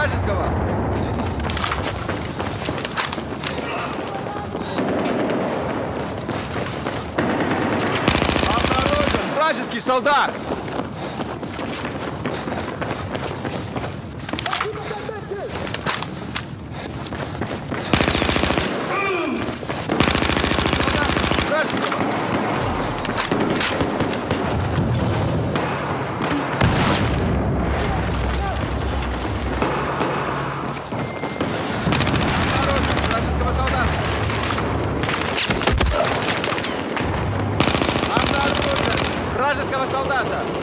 вражеского! Обнаружен вражеский солдат! Солдата!